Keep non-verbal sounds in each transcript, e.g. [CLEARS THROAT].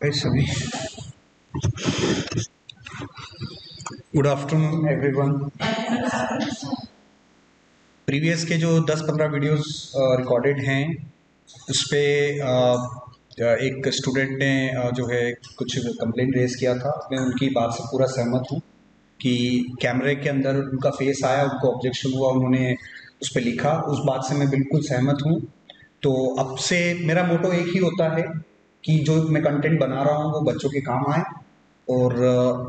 Sabi. Good afternoon everyone previous के जो 10-15 videos recorded हैं उस पर एक स्टूडेंट ने uh, जो है कुछ कंप्लेंट रेज किया था। मैं उनकी बात से पूरा सहमत हूँ कि कैमरे के अंदर उनका फेस आया उनको ऑब्जेक्शन हुआ उन्होंने उस पर लिखा। उस बात से मैं बिल्कुल सहमत हूँ। तो अब से मेरा मोटो एक ही होता है कि जो मैं कंटेंट बना रहा हूँ, वो बच्चों के काम आए। और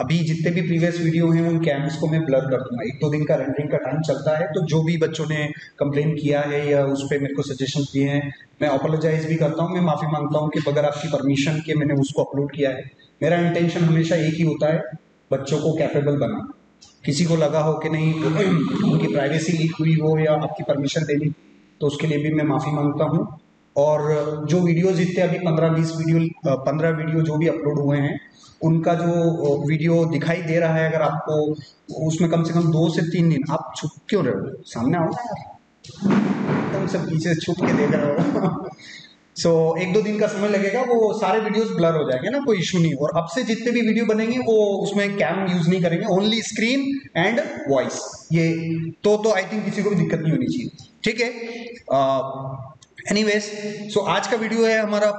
अभी जितने भी प्रीवियस वीडियो हैं, उन कैम्स को मैं ब्लर कर दूँगा। एक दो दिन का रेंडरिंग का टाइम चलता है तो जो भी बच्चों ने कंप्लेन किया है या उस पर मेरे को सजेशन दिए हैं, मैं अपोलोजाइज भी करता हूँ। मैं माफ़ी माँगता हूँ कि अगर आपकी परमिशन के मैंने उसको अपलोड किया है। मेरा इंटेंशन हमेशा एक ही होता है, बच्चों को कैपेबल बनाना। किसी को लगा हो कि नहीं, उनकी प्राइवेसी लीक हुई हो या आपकी परमिशन देनी तो उसके लिए भी मैं माफ़ी माँगता हूँ। और जो वीडियोज़ जितने अभी पंद्रह बीस वीडियो पंद्रह वीडियो जो भी अपलोड हुए हैं उनका जो वीडियो दिखाई दे रहा है अगर आपको उसमें कम से कम दो से तीन दिन आप छुप क्यों रहे हो? सामने आओ। एकदम से पीछे छुप के देख रहे हो। सो [LAUGHS] so, एक दो दिन का समय लगेगा वो सारे वीडियोस ब्लर हो जाएँगे ना कोई इशू नहीं। और अब से जितने भी वीडियो बनेंगे वो उसमें कैम यूज़ नहीं करेंगे ओनली स्क्रीन एंड वॉइस ये तो तो आई थिंक किसी को भी दिक्कत नहीं होनी चाहिए। ठीक है? एनीवेज सो आज का वीडियो है हमारा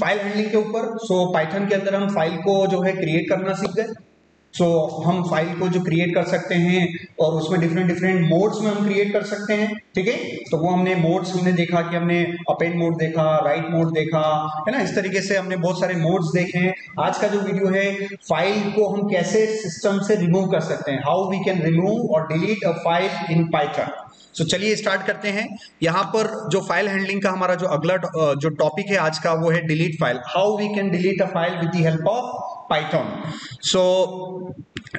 फ़ाइल हैंडलिंग [CLEARS THROAT] के ऊपर। सो so, पाइथन के अंदर हम फ़ाइल को जो है क्रिएट करना सीख गए। सो so, हम फ़ाइल को जो क्रिएट कर सकते हैं और उसमें डिफरेंट डिफरेंट मोड्स में हम क्रिएट कर सकते हैं ठीक है? तो वो हमने मोड्स हमने देखा कि हमने अपेन मोड देखा राइट मोड देखा है ना? इस तरीके से हमने बहुत सारे मोड्स देखे हैं। आज का जो वीडियो है फ़ाइल को हम कैसे सिस्टम से रिमूव कर सकते हैं? हाउ वी कैन रिमूव और delete a file in Python so so, चलिए स्टार्ट करते हैं। यहाँ पर जो फ़ाइल हैंडलिंग का हमारा जो अगला जो टॉपिक है आज का वो है delete file how we can delete a file with the help of Python so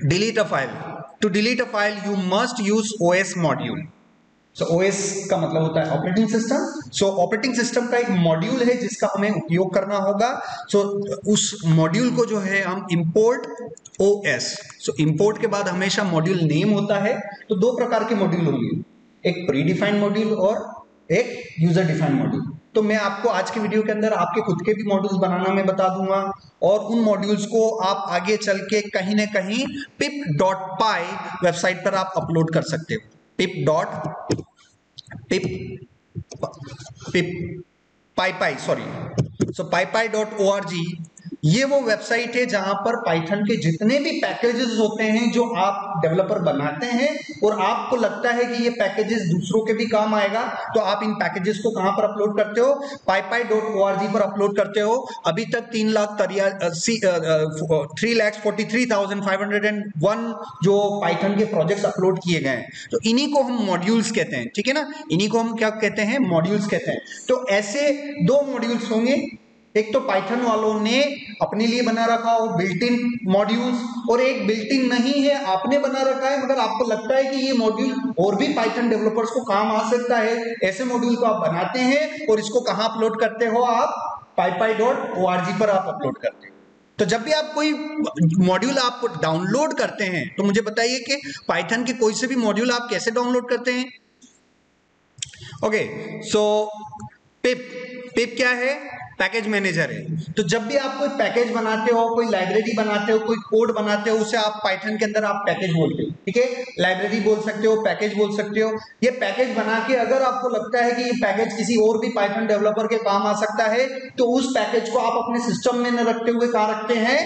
delete a file to delete a file you must use OS module so OS का मतलब होता है operating system so operating system का एक module है जिसका हमें उपयोग करना होगा। सो so, उस मॉड्यूल को जो है हम इंपोर्ट एस सो इंपोर्ट के बाद हमेशा मॉड्यूल नेम होता है। तो दो प्रकार के मॉड्यूल होंगे। एक प्री डिफाइंड मॉड्यूल और एक यूज़र डिफाइंड मॉड्यूल तो मैं आपको आज के वीडियो के अंदर आपके खुद के भी मॉड्यूल्स बनाना मैं बता दूँगा और उन मॉड्यूल्स को आप आगे चल के कहीं ना कहीं पिप डॉट पाई वेबसाइट पर आप अपलोड कर सकते हो. Pip dot pip pip py py sorry so py py dot O R G ये वो वेबसाइट है जहाँ पर पाइथन के जितने भी पैकेजेस होते हैं जो आप डेवलपर बनाते हैं, और आपको लगता है कि ये पैकेजेस दूसरों के भी काम आएगा तो आप इन पैकेजेस को कहाँ पर अपलोड करते हो? पाईपाई डॉट ओ पर अपलोड करते हो। अभी तक तीन lakh three lakhs forty three thousand five hundred and one जो पाइथन के प्रोजेक्ट अपलोड किए गए हैं। तो इन्हीं को हम मॉड्यूल्स कहते हैं, ठीक है ना? इन्हीं को हम क्या कहते हैं? मॉड्यूल्स कहते हैं। तो ऐसे दो मॉड्यूल्स होंगे एक तो पाइथन वालों ने अपने लिए बना रखा हो बिल्ट इन मॉड्यूल्स और एक बिल्ट इन नहीं है, आपने बना रखा है, मगर आपको लगता है कि ये मॉड्यूल और भी पाइथन डेवलपर्स को काम आ सकता है। ऐसे मॉड्यूल को आप बनाते हैं और इसको कहाँ अपलोड करते हो आप? पाईपाई डॉट ओ पर आप अपलोड करते हो। तो जब भी आप कोई मॉड्यूल आप डाउनलोड करते हैं तो मुझे बताइए कि पाइथन के कोई से भी मॉड्यूल आप कैसे डाउनलोड करते हैं? ओके सो पिप पिप क्या है? पैकेज मैनेजर है। तो जब भी आप कोई पैकेज बनाते हो, कोई लाइब्रेरी बनाते हो, कोई कोड बनाते हो, उसे आप पाइथन के अंदर आप पैकेज बोलते हो, ठीक है? लाइब्रेरी बोल सकते हो, पैकेज बोल सकते हो। ये पैकेज बना के अगर आपको लगता है कि ये पैकेज किसी और भी पाइथन डेवलपर के काम आ सकता है तो उस पैकेज को आप अपने सिस्टम में न रखते हुए कहा रखते हैं?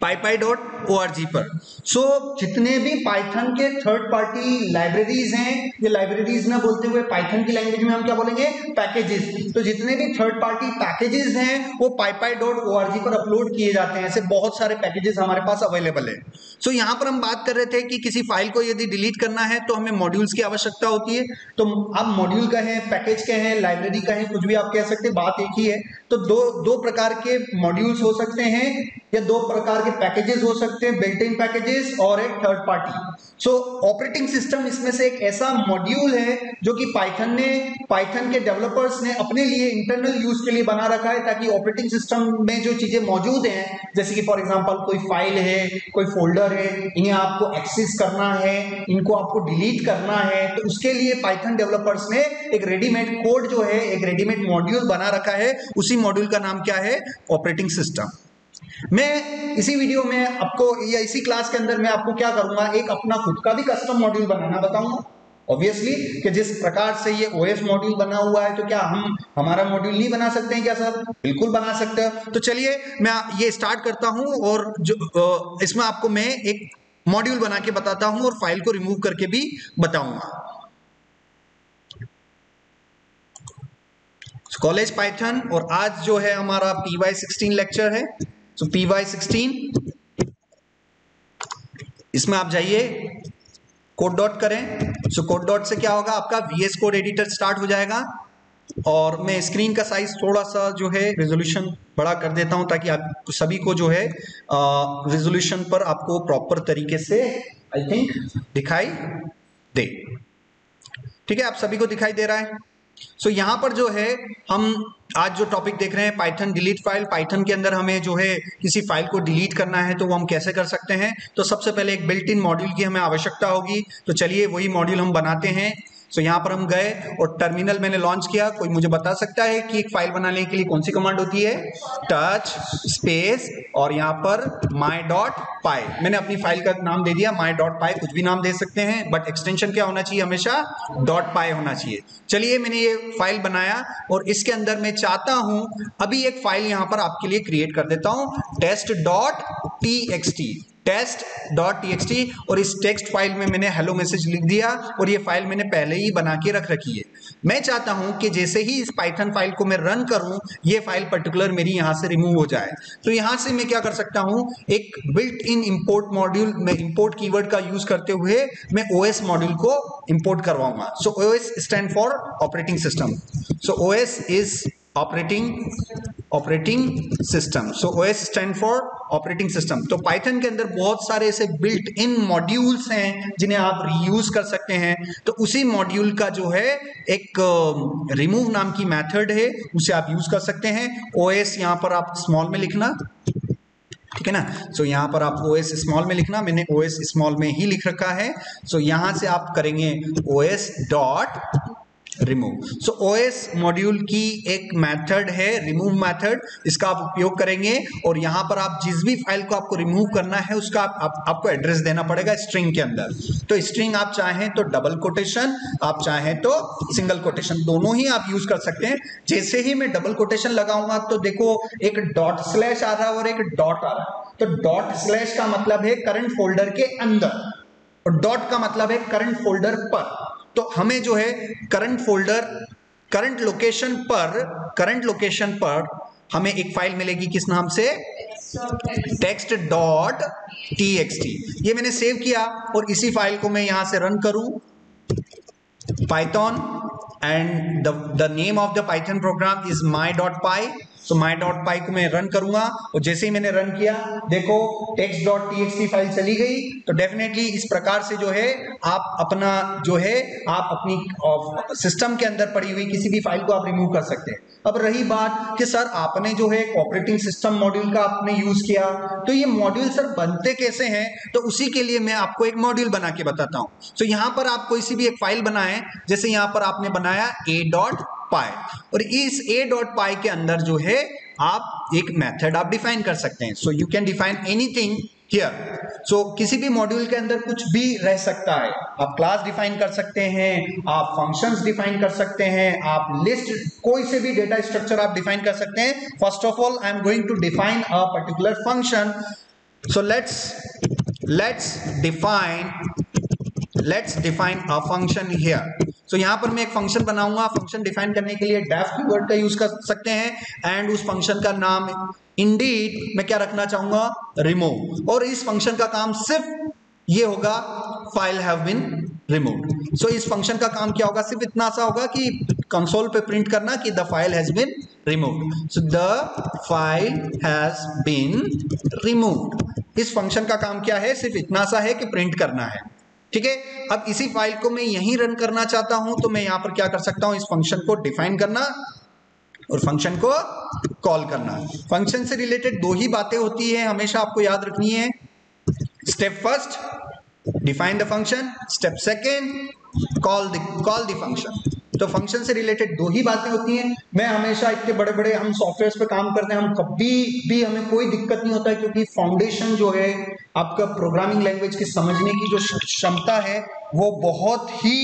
पाईपाई डॉट ओ आर जी पर। सो so, जितने भी पाइथन के थर्ड पार्टी लाइब्रेरीज हैं ये लाइब्रेरीज में बोलते हुए पाइथन की लैंग्वेज में हम क्या बोलेंगे? पैकेजेस तो जितने भी थर्ड पार्टी पैकेजेस हैं वो पाईपाई डॉट ओ आर जी पर अपलोड किए जाते हैं। ऐसे बहुत सारे पैकेजेस हमारे पास अवेलेबल है। सो so, यहाँ पर हम बात कर रहे थे कि किसी फ़ाइल को यदि डिलीट करना है तो हमें मॉड्यूल्स की आवश्यकता होती है। तो आप मॉड्यूल कहें पैकेज कहें लाइब्रेरी कहें कुछ भी आप कह सकते हैं बात एक ही है। तो दो दो प्रकार के मॉड्यूल्स हो सकते हैं या दो प्रकार के पैकेजेस हो सकते हैं बिल्ट इन पैकेजेस और एक third party so operating system इसमें से एक ऐसा मॉड्यूल है जो कि पाइथन ने पाइथन के डेवलपर्स ने अपने लिए इंटरनल यूज़ के लिए बना रखा है ताकि ऑपरेटिंग सिस्टम में जो चीज़ें मौजूद हैं जैसे कि फॉर एग्जांपल कोई फ़ाइल है कोई फोल्डर फोल्डर है, इन्हें आपको एक्सेस करना है, इनको आपको डिलीट करना है तो उसके लिए पाइथन डेवलपर्स ने एक रेडीमेड कोड जो है, एक रेडीमेड मॉड्यूल बना रखा है, उसी मॉड्यूल का नाम क्या है? ऑपरेटिंग सिस्टम मैं इसी वीडियो में आपको, या इसी क्लास के अंदर मैं आपको क्या करूँगा? एक अपना खुद का भी कस्टम मॉड्यूल बनाना, बताऊँगा। ऑब्वियसली कि जिस प्रकार से ये ओएस मॉड्यूल बना हुआ है तो क्या हम, हमारा मॉड्यूल नहीं बना सकते हैं क्या सर? बिल्कुल बना सकते हैं। तो चलिए, मैं ये स्टार्ट करता हूँ और जो इसमें आपको मैं एक मॉड्यूल बना के बताता हूँ और फ़ाइल को रिमूव करके भी बताऊँगा। कॉलेज पाइथन और आज जो है हमारा पी वाई सिक्सटीन लेक्चर है। सो पी वाई सिक्सटीन इसमें आप जाइए कोड डॉट करें। सो कोड डॉट से क्या होगा? आपका वीएस कोड एडिटर स्टार्ट हो जाएगा। और मैं स्क्रीन का साइज़ थोड़ा सा जो है रेजोल्यूशन बड़ा कर देता हूँ ताकि आप सभी को जो है रेजोल्यूशन पर आपको प्रॉपर तरीके से आई थिंक दिखाई दे। ठीक है? आप सभी को दिखाई दे रहा है। सो so, यहाँ पर जो है हम आज जो टॉपिक देख रहे हैं पाइथन डिलीट फ़ाइल पाइथन के अंदर हमें जो है किसी फ़ाइल को डिलीट करना है तो वो हम कैसे कर सकते हैं? तो सबसे पहले एक बिल्ट इन मॉड्यूल की हमें आवश्यकता होगी। तो चलिए वही मॉड्यूल हम बनाते हैं। सो so, यहाँ पर हम गए और टर्मिनल मैंने लॉन्च किया। कोई मुझे बता सकता है कि एक फ़ाइल बनाने के लिए कौन सी कमांड होती है? टच स्पेस और यहाँ पर माई डॉट पाई मैंने अपनी फ़ाइल का नाम दे दिया। माई डॉट पाई कुछ भी नाम दे सकते हैं बट एक्सटेंशन क्या होना चाहिए? हमेशा डॉट पाई होना चाहिए। चलिए मैंने ये फ़ाइल बनाया और इसके अंदर मैं चाहता हूँ अभी एक फ़ाइल यहाँ पर आपके लिए क्रिएट कर देता हूँ। Test dot T X T test dot T और इस टेक्स्ट फ़ाइल में मैंने हेलो मैसेज लिख दिया और ये फ़ाइल मैंने पहले ही बना के रख रखी है। मैं चाहता हूँ कि जैसे ही इस पाइथन फ़ाइल को मैं रन करूँ, ये फ़ाइल पर्टिकुलर मेरी यहाँ से रिमूव हो जाए। तो यहाँ से मैं क्या कर सकता हूँ? एक बिल्ट इन इंपोर्ट मॉड्यूल में इंपोर्ट कीवर्ड का यूज़ करते हुए मैं ओएस मॉड्यूल को import करवाऊँगा। So OS stand for operating system so OS is operating operating system so OS stand for operating system तो पाइथन के अंदर बहुत सारे ऐसे बिल्ट इन मॉड्यूल्स हैं जिन्हें आप रीयूज कर सकते हैं। तो उसी मॉड्यूल का जो है एक रिमूव नाम की मेथड है उसे आप यूज़ कर सकते हैं। ओएस यहाँ पर आप स्मॉल में लिखना ठीक है ना? सो so, यहाँ पर आप ओ एस स्मॉल में लिखना मैंने ओ एस स्मॉल में ही लिख रखा है। सो so, यहाँ से आप करेंगे O S dot remove so OS module की एक मेथड है रिमूव मेथड इसका आप उपयोग करेंगे और यहाँ पर आप जिस भी फ़ाइल को आपको रिमूव करना है उसका आप, आप, आपको एड्रेस देना पड़ेगा स्ट्रिंग के अंदर. तो स्ट्रिंग आप चाहें तो डबल कोटेशन आप चाहें तो सिंगल कोटेशन दोनों ही आप यूज़ कर सकते हैं. जैसे ही मैं डबल कोटेशन लगाऊँगा तो देखो एक डॉट स्लैश आ रहा है और एक डॉट आ रहा है. तो डॉट स्लैश का मतलब है करंट फोल्डर के अंदर. और डॉट का मतलब है करंट फोल्डर पर. तो हमें जो है करंट फोल्डर करंट लोकेशन पर करंट लोकेशन पर हमें एक फ़ाइल मिलेगी किस नाम से? Text dot T X T ये मैंने सेव किया और इसी फ़ाइल को मैं यहाँ से रन करूँ। Python and the name of the Python program is my dot py so my dot py को मैं रन करूँगा, और जैसे ही मैंने रन किया, देखो टेक्स्ट डॉट टी फ़ाइल चली गई। तो डेफिनेटली इस प्रकार से जो है, आप अपना जो है, आप अपनी सिस्टम के अंदर पड़ी हुई किसी भी फ़ाइल को आप रिमूव कर सकते हैं। अब रही बात कि सर आपने जो है ऑपरेटिंग सिस्टम मॉड्यूल का आपने यूज़ किया तो ये मॉड्यूल सर बनते कैसे हैं? तो उसी के लिए मैं आपको एक मॉड्यूल बना के बताता हूँ। तो यहाँ पर आप कोई सी भी एक फ़ाइल बनाए, जैसे यहाँ पर आपने बनाया ए डॉट पाई। और इस ए डॉट पाई के अंदर जो है, आप एक मेथड आप डिफाइन कर सकते हैं। So you can define anything here so किसी भी मॉड्यूल के अंदर कुछ भी रह सकता है। आप क्लास डिफाइन कर सकते हैं, आप फ़ंक्शंस डिफाइन कर सकते हैं, आप लिस्ट कोई से भी डेटा स्ट्रक्चर आप डिफाइन कर सकते हैं। First of all I am going to define a particular function so let's let's define let's define a function here so so, यहाँ पर मैं एक फ़ंक्शन बनाऊँगा। फ़ंक्शन डिफाइन करने के लिए डेफ कीवर्ड का यूज़ कर सकते हैं एंड उस फ़ंक्शन का नाम इंडीड मैं क्या रखना चाहूँगा? रिमूव और इस फ़ंक्शन का काम सिर्फ़ ये होगा file have been remove so इस फ़ंक्शन का काम क्या होगा? सिर्फ़ इतना सा होगा कि कंसोल पे प्रिंट करना कि the file has been remove so the file has been remove इस फ़ंक्शन का काम क्या है? सिर्फ़ इतना सा है कि प्रिंट करना है। ठीक है? अब इसी फ़ाइल को मैं यहीं रन करना चाहता हूँ तो मैं यहाँ पर क्या कर सकता हूँ? इस फ़ंक्शन को डिफाइन करना और फ़ंक्शन को कॉल करना। फ़ंक्शन से रिलेटेड दो ही बातें होती है, हमेशा आपको याद रखनी है। Step first define the function step second call call the function तो फ़ंक्शन से रिलेटेड दो ही बातें होती हैं। मैं हमेशा इतने बड़े बड़े हम सॉफ्टवेयर पे काम करते हैं, हम कभी भी हमें कोई दिक्कत नहीं होता है, क्योंकि फाउंडेशन जो है आपका प्रोग्रामिंग लैंग्वेज की समझने की जो क्षमता है वो बहुत ही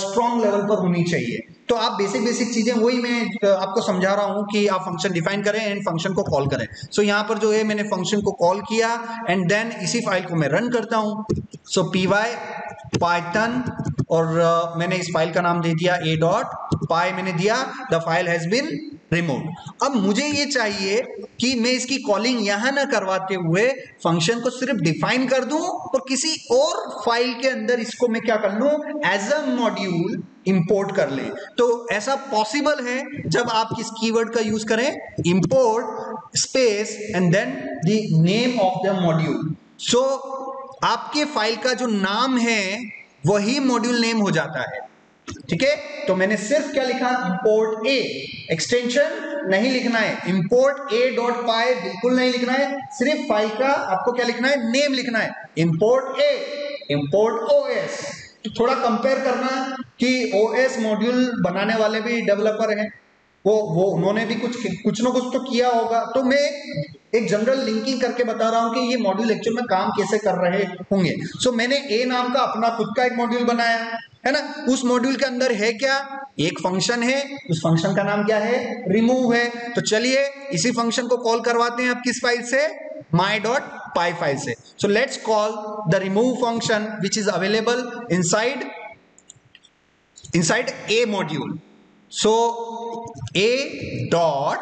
स्ट्रॉन्ग लेवल पर होनी चाहिए। तो आप बेसिक बेसिक चीज़ें वही मैं आपको समझा रहा हूँ कि आप फ़ंक्शन डिफाइन करें एंड फ़ंक्शन को कॉल करें। सो so, यहाँ पर जो है मैंने फ़ंक्शन को कॉल किया एंड देन इसी फ़ाइल को मैं रन करता हूँ। सो पी वाई पाइथन और uh, मैंने इस फ़ाइल का नाम दे दिया ए डॉट। पाई मैंने दिया the file has been remove अब मुझे ये चाहिए कि मैं इसकी कॉलिंग यहाँ ना करवाते हुए फ़ंक्शन को सिर्फ़ डिफाइन कर दूँ और किसी और फ़ाइल के अंदर इसको मैं क्या कर लूँ? एज अ मॉड्यूल इंपोर्ट कर ले। तो ऐसा पॉसिबल है जब आप किस कीवर्ड का यूज़ करें? Import space and then the name of the module so आपके फ़ाइल का जो नाम है, वही मॉड्यूल नेम हो जाता है। ठीक है? तो मैंने सिर्फ़ क्या लिखा? इंपोर्ट ए एक्सटेंशन नहीं लिखना है। इंपोर्ट ए डॉट पाए बिल्कुल नहीं लिखना है। सिर्फ़ फ़ाइल का आपको क्या लिखना है? नेम लिखना है। Import A import O S थोड़ा कंपेयर करना कि ओ एस मॉड्यूल बनाने वाले भी डेवलपर हैं। वो वो उन्होंने भी कुछ कुछ ना कुछ तो किया होगा। तो मैं एक जनरल लिंकिंग करके बता रहा हूँ कि ये मॉड्यूल एक्चुअल में काम कैसे कर रहे होंगे। सो so, मैंने ए नाम का अपना खुद का एक मॉड्यूल बनाया। है ना? उस मॉड्यूल के अंदर है क्या? एक फ़ंक्शन है। उस फ़ंक्शन का नाम क्या है? रिमूव है। तो चलिए, इसी फ़ंक्शन को कॉल करवाते हैं अब किस फ़ाइल से? माई डॉट पाई फ़ाइल से। So let's call the remove function which is available inside inside A module so A dot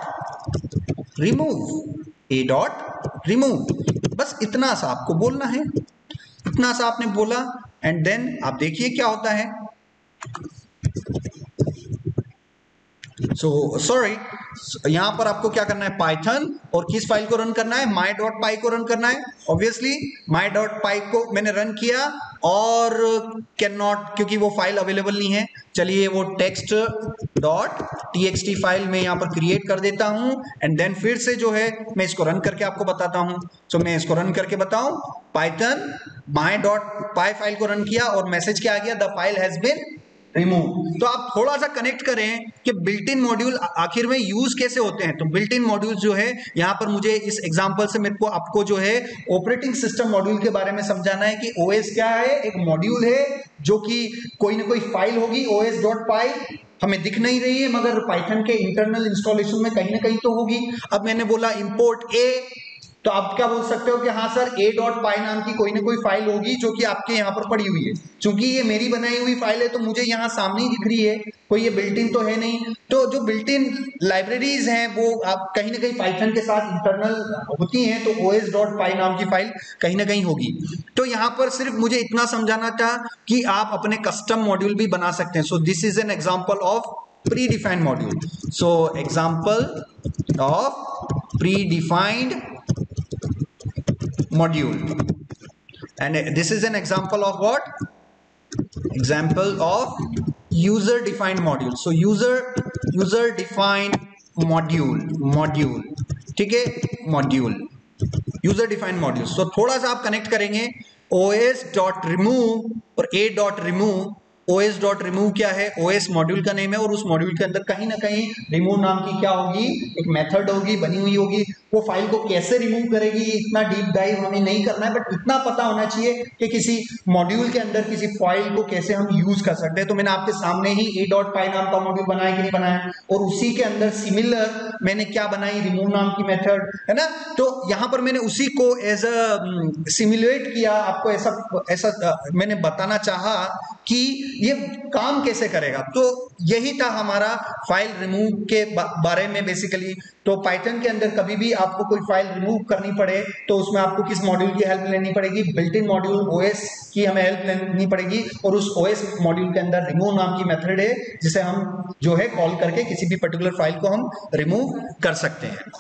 remove A dot remove बस इतना सा आपको बोलना है। इतना सा आपने बोला एंड देन आप देखिए क्या होता है। सो सॉरी यहाँ पर आपको क्या करना है पाइथन और किस फ़ाइल को रन करना है? माई डॉट पाई को रन करना है ऑब्वियसली माई डॉट पाई को मैंने रन किया और कैन नॉट क्योंकि वो फ़ाइल अवेलेबल नहीं है। चलिए वो टेक्स्ट डॉट टी फ़ाइल में यहाँ पर क्रिएट कर देता हूँ एंड देन फिर से जो है मैं इसको रन करके आपको बताता हूँ। सो so, मैं इसको रन करके बताऊँ Python my dot py file को रन किया और मैसेज क्या आ गया? The file has been remove तो आप थोड़ा सा कनेक्ट करें कि बिल्ट इन मॉड्यूल आखिर में यूज़ कैसे होते हैं। तो बिल्ट इन मॉड्यूल जो है, यहाँ पर मुझे इस एग्जांपल से मेरे को आपको जो है ऑपरेटिंग सिस्टम मॉड्यूल के बारे में समझाना है कि ओएस क्या है। एक मॉड्यूल है जो कि कोई ना कोई फ़ाइल होगी ओएस डॉट पाई हमें दिख नहीं रही है, मगर पाइथन के इंटरनल इंस्टॉलेशन में कहीं ना कहीं तो होगी। अब मैंने बोला इंपोर्ट ए तो आप क्या बोल सकते हो कि हाँ सर ए डॉट पाई नाम की कोई ना कोई फ़ाइल होगी जो कि आपके यहाँ पर पड़ी हुई है। क्योंकि ये मेरी बनाई हुई फ़ाइल है तो मुझे यहाँ सामने ही दिख रही है। कोई ये बिल्ट इन तो है नहीं। तो जो बिल्ट इन लाइब्रेरीज हैं, वो आप कहीं ना कहीं पाइथन के साथ इंटरनल होती हैं तो ओ एस डॉट पाई नाम की फ़ाइल कहीं ना कहीं होगी। तो यहाँ पर सिर्फ़ मुझे इतना समझाना था कि आप अपने कस्टम मॉड्यूल भी बना सकते हैं। So this is an example of predefined module so example of pre predefined module. And this is an example of what? Example of user defined module. So, user user defined module module. ठीक है? Module user defined module so थोड़ा सा आप connect करेंगे. Os dot remove और a dot remove OS dot remove क्या है? OS module का नेम है और उस मॉड्यूल के अंदर कहीं ना कहीं रिमूव नाम की क्या होगी? एक मेथड होगी, बनी हुई होगी. वो फ़ाइल को कैसे रिमूव करेगी, इतना डीप डाइव हमें नहीं करना है बट इतना पता होना चाहिए कि किसी मॉड्यूल के अंदर किसी फ़ाइल को कैसे हम यूज़ कर सकते हैं। तो मैंने आपके सामने ही ए डॉट पाई नाम का मॉड्यूल बनाया कि नहीं बनाया, और उसी के अंदर सिमिलर मैंने क्या बनाई रिमूव नाम की मेथड है ना? तो यहाँ पर मैंने उसी को एज अ सिमुलेट किया। आपको ऐसा ऐसा मैंने बताना चाहा कि ये काम कैसे करेगा। तो यही था हमारा फ़ाइल रिमूव के बारे में बेसिकली तो पाइथन के अंदर कभी भी आपको कोई फ़ाइल रिमूव करनी पड़े तो उसमें आपको किस मॉड्यूल की हेल्प लेनी पड़ेगी? बिल्ट इन मॉड्यूल ओएस की हमें हेल्प लेनी पड़ेगी और उस ओएस मॉड्यूल के अंदर रिमूव नाम की मेथड है, जिसे हम जो है कॉल करके किसी भी पर्टिकुलर फ़ाइल को हम रिमूव कर सकते हैं।